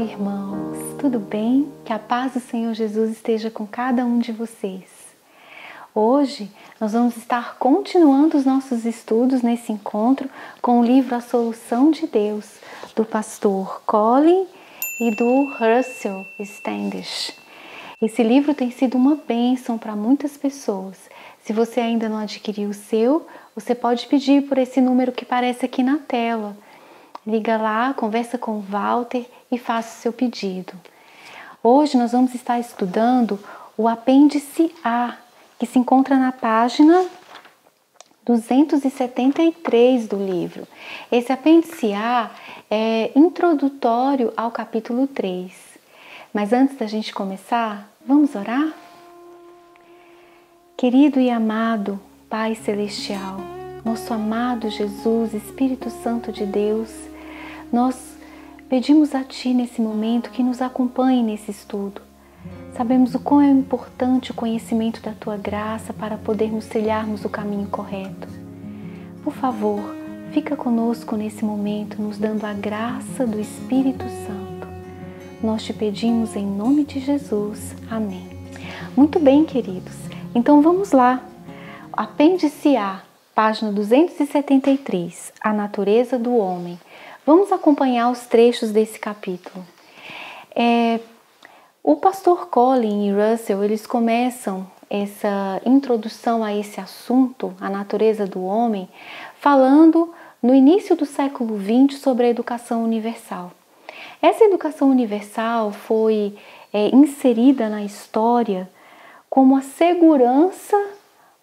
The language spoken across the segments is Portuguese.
Olá, irmãos, tudo bem? Que a paz do Senhor Jesus esteja com cada um de vocês. Hoje nós vamos estar continuando os nossos estudos nesse encontro com o livro A Solução de Deus, do pastor Colin e do Russell Standish. Esse livro tem sido uma bênção para muitas pessoas. Se você ainda não adquiriu o seu, você pode pedir por esse número que aparece aqui na tela. Liga lá, conversa com o Walter e faça o seu pedido. Hoje nós vamos estar estudando o apêndice A, que se encontra na página 273 do livro. Esse apêndice A é introdutório ao capítulo 3. Mas antes da gente começar, vamos orar? Querido e amado Pai Celestial, nosso amado Jesus, Espírito Santo de Deus, nós pedimos a Ti nesse momento que nos acompanhe nesse estudo. Sabemos o quão é importante o conhecimento da Tua graça para podermos trilharmos o caminho correto. Por favor, fica conosco nesse momento, nos dando a graça do Espírito Santo. Nós te pedimos em nome de Jesus. Amém. Muito bem, queridos. Então vamos lá. Apêndice A, página 273. A natureza do homem. Vamos acompanhar os trechos desse capítulo. É, o pastor Colin e Russell eles começam essa introdução a esse assunto, a natureza do homem, falando no início do século XX sobre a educação universal. Essa educação universal foi é, inserida na história como a segurança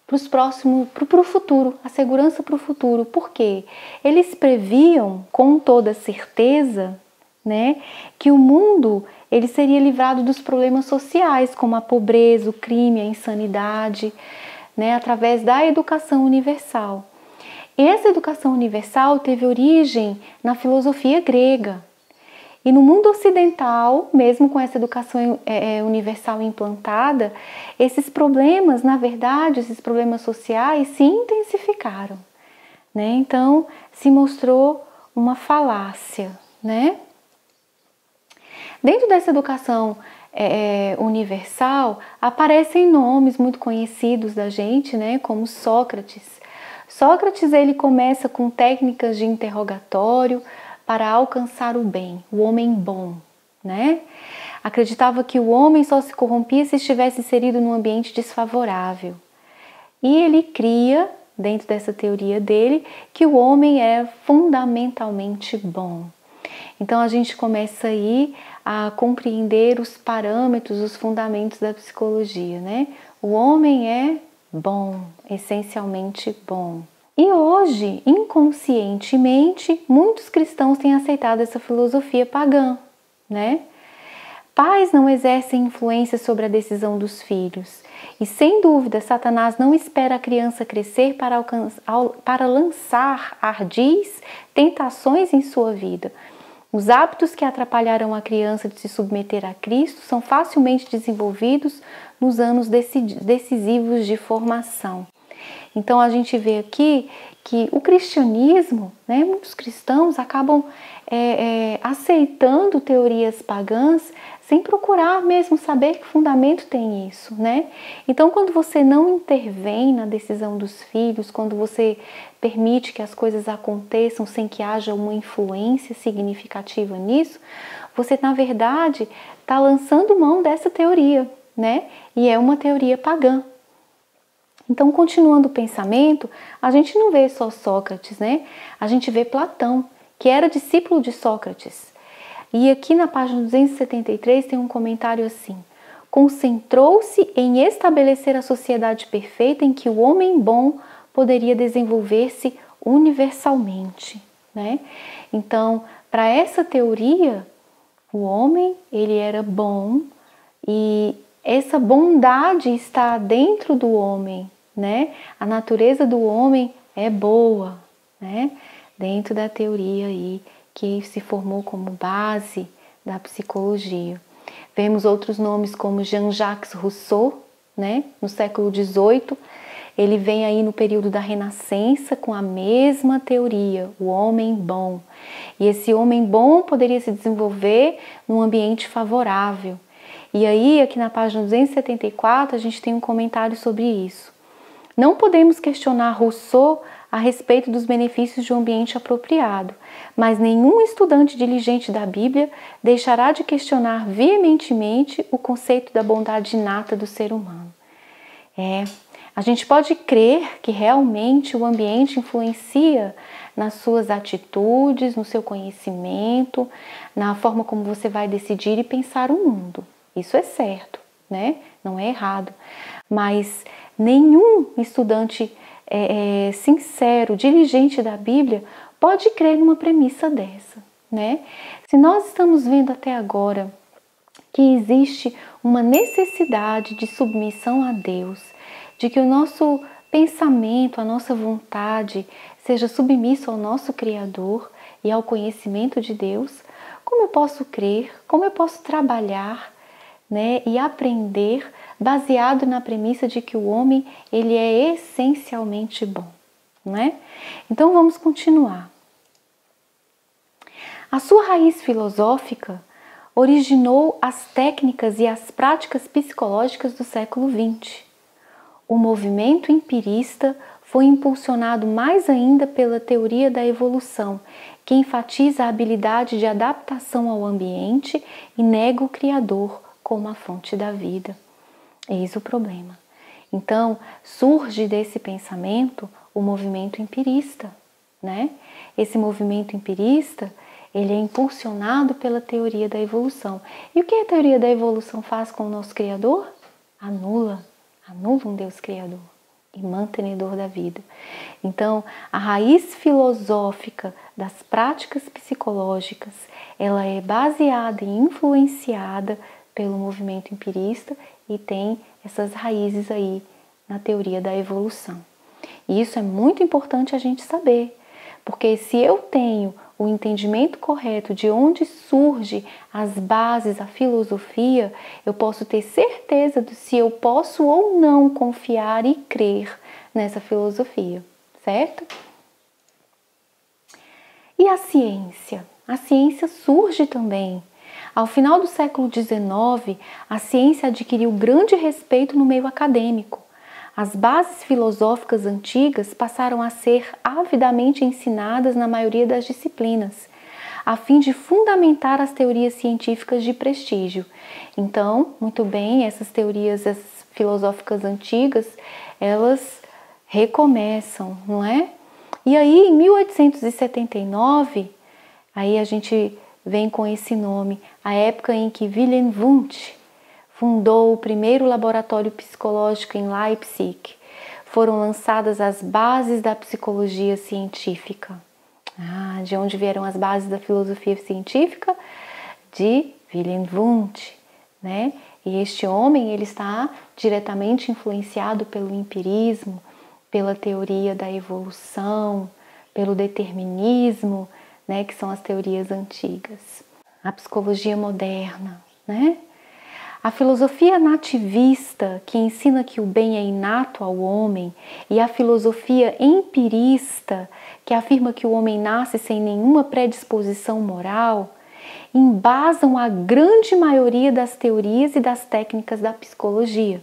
para os próximos, para o futuro, a segurança para o futuro. Por quê? Eles previam com toda certeza, né, que o mundo ele seria livrado dos problemas sociais, como a pobreza, o crime, a insanidade, né, através da educação universal. Essa educação universal teve origem na filosofia grega. E no mundo ocidental, mesmo com essa educação é, é, universal implantada, esses problemas, na verdade, esses problemas sociais se intensificaram. Né? Então, se mostrou uma falácia. Né? Dentro dessa educação é, é, universal, aparecem nomes muito conhecidos da gente, né? como Sócrates. Sócrates ele começa com técnicas de interrogatório, para alcançar o bem, o homem bom, né? Acreditava que o homem só se corrompia se estivesse inserido num ambiente desfavorável. E ele cria, dentro dessa teoria dele, que o homem é fundamentalmente bom. Então a gente começa aí a compreender os parâmetros, os fundamentos da psicologia, né? O homem é bom, essencialmente bom. E hoje, inconscientemente, muitos cristãos têm aceitado essa filosofia pagã, né? Pais não exercem influência sobre a decisão dos filhos. E sem dúvida, Satanás não espera a criança crescer para, para lançar ardis tentações em sua vida. Os hábitos que atrapalharão a criança de se submeter a Cristo são facilmente desenvolvidos nos anos decisivos de formação. Então a gente vê aqui que o cristianismo, né, muitos cristãos acabam é, é, aceitando teorias pagãs sem procurar mesmo saber que fundamento tem isso, né? Então, quando você não intervém na decisão dos filhos, quando você permite que as coisas aconteçam sem que haja uma influência significativa nisso, você na verdade está lançando mão dessa teoria, né? E é uma teoria pagã, então, continuando o pensamento, a gente não vê só Sócrates, né? A gente vê Platão, que era discípulo de Sócrates. E aqui na página 273 tem um comentário assim: concentrou-se em estabelecer a sociedade perfeita em que o homem bom poderia desenvolver-se universalmente, né? Então, para essa teoria, o homem ele era bom e essa bondade está dentro do homem, né? A natureza do homem é boa, né? Dentro da teoria aí que se formou como base da psicologia. Vemos outros nomes como Jean-Jacques Rousseau, né? No século XVIII, ele vem aí no período da Renascença com a mesma teoria, o homem bom. E esse homem bom poderia se desenvolver num ambiente favorável. E aí, aqui na página 274, a gente tem um comentário sobre isso. Não podemos questionar Rousseau a respeito dos benefícios de um ambiente apropriado, mas nenhum estudante diligente da Bíblia deixará de questionar veementemente o conceito da bondade inata do ser humano. É, a gente pode crer que realmente o ambiente influencia nas suas atitudes, no seu conhecimento, na forma como você vai decidir e pensar o mundo. Isso é certo, né? Não é errado. Mas nenhum estudante é, é, sincero, diligente da Bíblia, pode crer numa premissa dessa, né? Se nós estamos vendo até agora que existe uma necessidade de submissão a Deus, de que o nosso pensamento, a nossa vontade seja submisso ao nosso Criador e ao conhecimento de Deus, como eu posso crer, como eu posso trabalhar né, e aprender baseado na premissa de que o homem ele é essencialmente bom, né? Então vamos continuar. A sua raiz filosófica originou as técnicas e as práticas psicológicas do século XX. O movimento empirista foi impulsionado mais ainda pela teoria da evolução, que enfatiza a habilidade de adaptação ao ambiente e nega o Criador como a fonte da vida. Eis o problema. Então, surge desse pensamento o movimento empirista, né? Esse movimento empirista, ele é impulsionado pela teoria da evolução. E o que a teoria da evolução faz com o nosso criador? Anula, anula um Deus criador e mantenedor da vida. Então, a raiz filosófica das práticas psicológicas, ela é baseada e influenciada pelo movimento empirista e tem essas raízes aí na teoria da evolução. E isso é muito importante a gente saber, porque se eu tenho o entendimento correto de onde surge as bases, a filosofia, eu posso ter certeza de se eu posso ou não confiar e crer nessa filosofia, certo? E a ciência? A ciência surge também ao final do século XIX, a ciência adquiriu grande respeito no meio acadêmico. As bases filosóficas antigas passaram a ser avidamente ensinadas na maioria das disciplinas, a fim de fundamentar as teorias científicas de prestígio. Então, muito bem, essas teorias filosóficas antigas, elas recomeçam, não é? E aí, em 1879, aí a gente vem com esse nome, a época em que Wilhelm Wundt fundou o primeiro laboratório psicológico em Leipzig. Foram lançadas as bases da psicologia científica. Ah, de onde vieram as bases da filosofia científica? De Wilhelm Wundt, né? E este homem ele está diretamente influenciado pelo empirismo, pela teoria da evolução, pelo determinismo, né, que são as teorias antigas. A psicologia moderna, né? A filosofia nativista, que ensina que o bem é inato ao homem, e a filosofia empirista, que afirma que o homem nasce sem nenhuma predisposição moral, embasam a grande maioria das teorias e das técnicas da psicologia.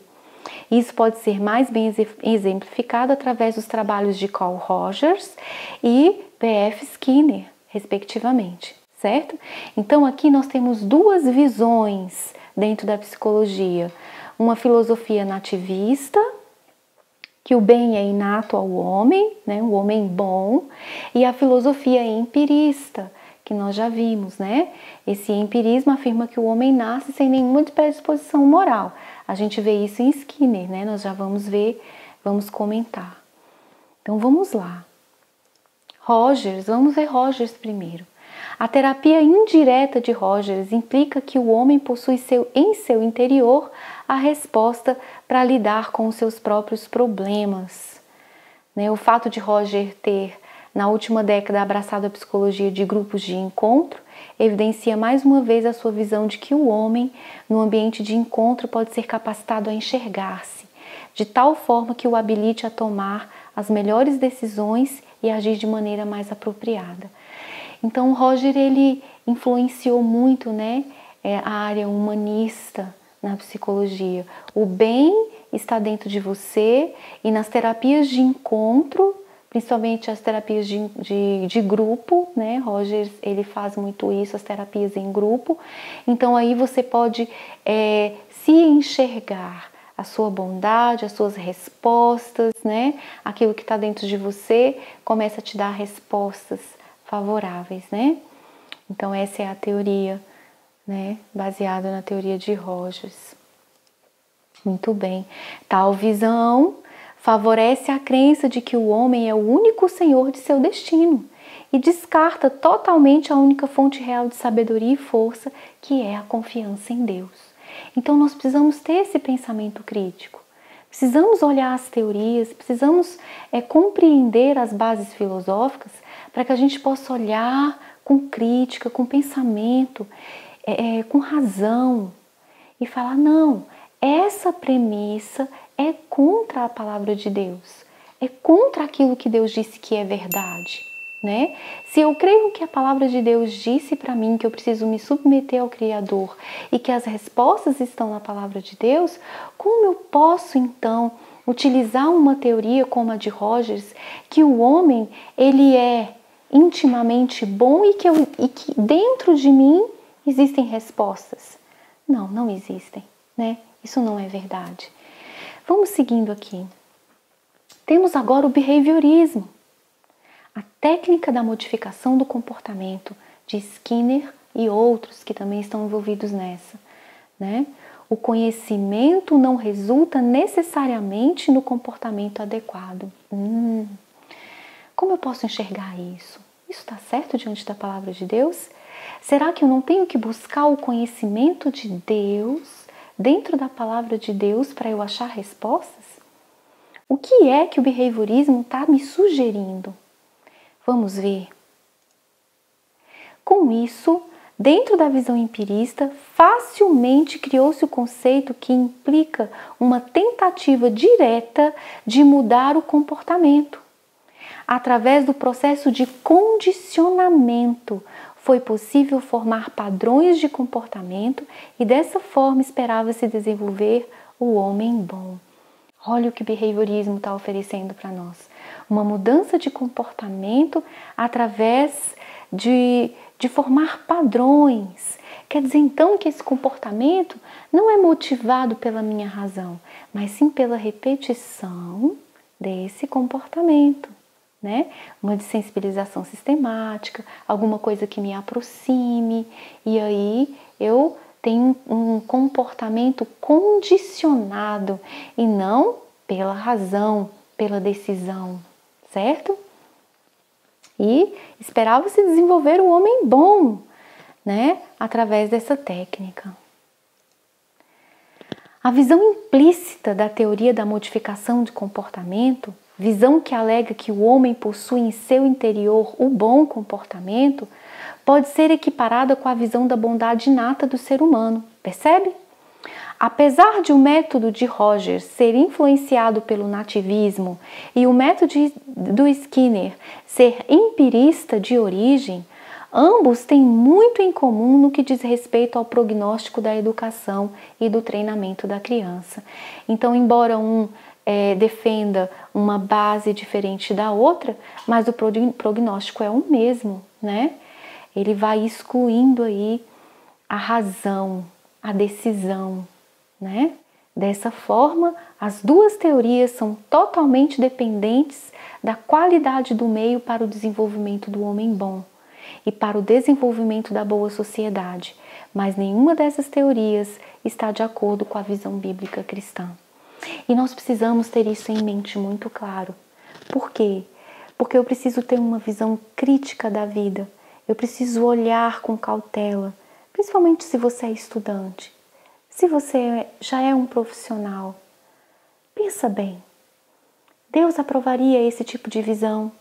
Isso pode ser mais bem exemplificado através dos trabalhos de Carl Rogers e B.F. Skinner, respectivamente, certo? Então aqui nós temos duas visões dentro da psicologia: uma filosofia nativista, que o bem é inato ao homem, né, o homem bom, e a filosofia empirista, que nós já vimos, né? Esse empirismo afirma que o homem nasce sem nenhuma predisposição moral. A gente vê isso em Skinner, né? Nós já vamos ver, vamos comentar. Então vamos lá. Rogers, vamos ver Rogers primeiro. A terapia indireta de Rogers implica que o homem possui seu, em seu interior a resposta para lidar com os seus próprios problemas. Né? O fato de Roger ter, na última década, abraçado a psicologia de grupos de encontro evidencia mais uma vez a sua visão de que o homem, no ambiente de encontro, pode ser capacitado a enxergar-se, de tal forma que o habilite a tomar as melhores decisões e agir de maneira mais apropriada. Então, Roger ele influenciou muito, né, é, a área humanista na psicologia. O bem está dentro de você e nas terapias de encontro, principalmente as terapias de, de, de, grupo, né? Rogers ele faz muito isso, as terapias em grupo. Então aí você pode é, se enxergar a sua bondade, as suas respostas, né? Aquilo que está dentro de você começa a te dar respostas favoráveis, né? Então essa é a teoria, né? Baseada na teoria de Rogers. Muito bem. Tal visão favorece a crença de que o homem é o único senhor de seu destino e descarta totalmente a única fonte real de sabedoria e força, que é a confiança em Deus. Então nós precisamos ter esse pensamento crítico. Precisamos olhar as teorias, precisamos é, compreender as bases filosóficas para que a gente possa olhar com crítica, com pensamento, é, é, com razão e falar: não, essa premissa é contra a palavra de Deus, é contra aquilo que Deus disse que é verdade né? Se eu creio que a palavra de Deus disse para mim que eu preciso me submeter ao Criador e que as respostas estão na palavra de Deus, como eu posso então utilizar uma teoria como a de Rogers, que o homem ele é intimamente bom e que, eu, e que dentro de mim existem respostas? Não, não existem, né? Isso não é verdade. Vamos seguindo aqui. Temos agora o behaviorismo técnica da modificação do comportamento de Skinner e outros que também estão envolvidos nessa. Né? O conhecimento não resulta necessariamente no comportamento adequado. Hum, como eu posso enxergar isso? Isso está certo diante da palavra de Deus? Será que eu não tenho que buscar o conhecimento de Deus dentro da palavra de Deus para eu achar respostas? O que é que o behaviorismo está me sugerindo? Vamos ver. Com isso, dentro da visão empirista, facilmente criou-se o conceito que implica uma tentativa direta de mudar o comportamento. Através do processo de condicionamento, foi possível formar padrões de comportamento e dessa forma esperava-se desenvolver o homem bom. Olha o que o behaviorismo está oferecendo para nós uma mudança de comportamento através de, de formar padrões. Quer dizer então que esse comportamento não é motivado pela minha razão, mas sim pela repetição desse comportamento. Né? Uma desensibilização sistemática, alguma coisa que me aproxime, e aí eu tenho um comportamento condicionado e não pela razão, pela decisão, certo? E esperava-se desenvolver o homem bom, né, através dessa técnica. A visão implícita da teoria da modificação de comportamento, visão que alega que o homem possui em seu interior o bom comportamento, pode ser equiparada com a visão da bondade inata do ser humano, percebe? Apesar de o método de Rogers ser influenciado pelo nativismo e o método do Skinner ser empirista de origem, ambos têm muito em comum no que diz respeito ao prognóstico da educação e do treinamento da criança. Então, embora um é, defenda uma base diferente da outra, mas o prognóstico é o mesmo, né? Ele vai excluindo aí a razão, a decisão, né? Dessa forma, as duas teorias são totalmente dependentes da qualidade do meio para o desenvolvimento do homem bom e para o desenvolvimento da boa sociedade, mas nenhuma dessas teorias está de acordo com a visão bíblica cristã. E nós precisamos ter isso em mente muito claro. Por quê? Porque eu preciso ter uma visão crítica da vida. Eu preciso olhar com cautela, principalmente se você é estudante. Se você já é um profissional, pensa bem. Deus aprovaria esse tipo de visão?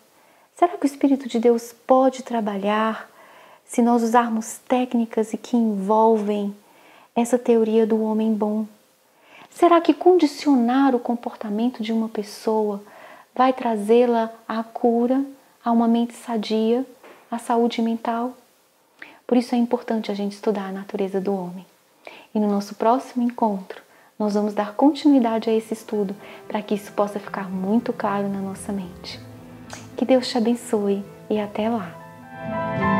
Será que o Espírito de Deus pode trabalhar se nós usarmos técnicas que envolvem essa teoria do homem bom? Será que condicionar o comportamento de uma pessoa vai trazê-la à cura, a uma mente sadia, à saúde mental? Por isso é importante a gente estudar a natureza do homem. E no nosso próximo encontro, nós vamos dar continuidade a esse estudo para que isso possa ficar muito claro na nossa mente. Que Deus te abençoe e até lá!